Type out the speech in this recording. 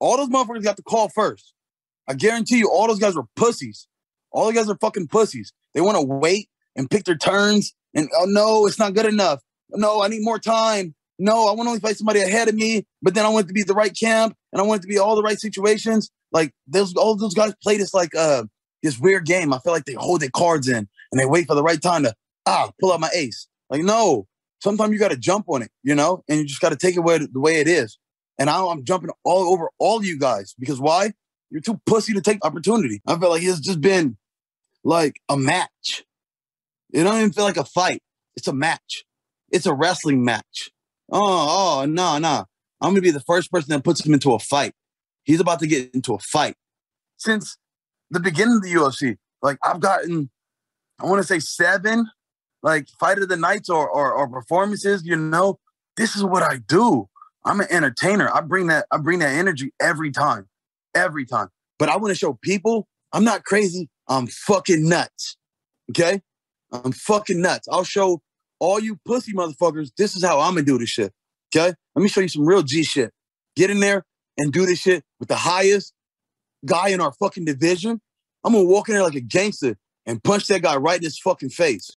All those motherfuckers got the call first. I guarantee you, all those guys were pussies. All the guys are fucking pussies. They want to wait and pick their turns. And oh no, it's not good enough. No, I need more time. No, I want to only fight somebody ahead of me, but then I want it to be the right camp and I want it to be all the right situations. Like those, all those guys play this like uh this weird game. I feel like they hold their cards in and they wait for the right time to ah pull out my ace. Like no, sometimes you got to jump on it, you know, and you just got to take it where, the way it is. And I, I'm jumping all over all you guys because why? You're too pussy to take opportunity. I feel like it's just been like a match. It don't even feel like a fight. It's a match. It's a wrestling match. Oh, oh, no, no. I'm gonna be the first person that puts him into a fight. He's about to get into a fight. Since the beginning of the UFC, like I've gotten, I want to say seven, like fight of the nights or, or or performances. You know, this is what I do. I'm an entertainer. I bring that I bring that energy every time, every time. But I want to show people I'm not crazy. I'm fucking nuts. Okay, I'm fucking nuts. I'll show all you pussy motherfuckers, this is how I'm gonna do this shit. Okay? Let me show you some real G shit. Get in there and do this shit with the highest guy in our fucking division. I'm gonna walk in there like a gangster and punch that guy right in his fucking face.